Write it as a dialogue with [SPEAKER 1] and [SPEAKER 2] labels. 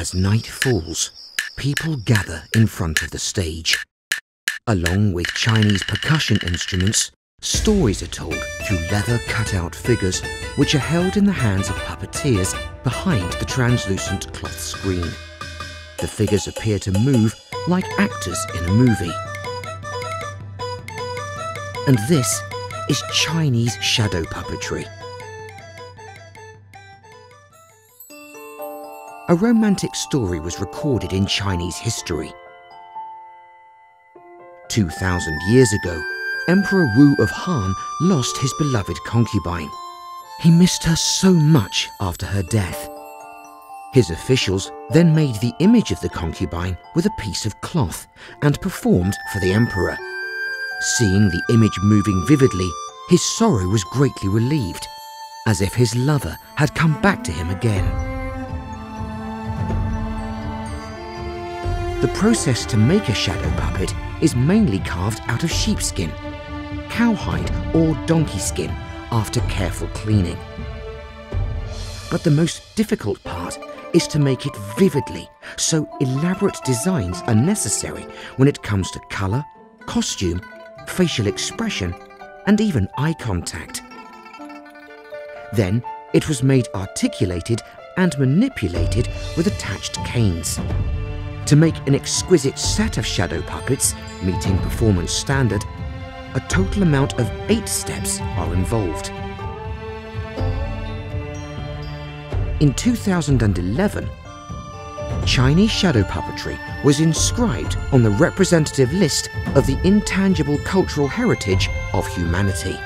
[SPEAKER 1] As night falls, people gather in front of the stage. Along with Chinese percussion instruments, stories are told through leather cut-out figures which are held in the hands of puppeteers behind the translucent cloth screen. The figures appear to move like actors in a movie. And this is Chinese shadow puppetry. A romantic story was recorded in Chinese history. 2,000 years ago, Emperor Wu of Han lost his beloved concubine. He missed her so much after her death. His officials then made the image of the concubine with a piece of cloth and performed for the emperor. Seeing the image moving vividly, his sorrow was greatly relieved, as if his lover had come back to him again. The process to make a shadow puppet is mainly carved out of sheepskin, cowhide or donkey skin after careful cleaning. But the most difficult part is to make it vividly, so elaborate designs are necessary when it comes to colour, costume, facial expression and even eye contact. Then it was made articulated and manipulated with attached canes. To make an exquisite set of shadow puppets meeting performance standard, a total amount of eight steps are involved. In 2011, Chinese shadow puppetry was inscribed on the representative list of the intangible cultural heritage of humanity.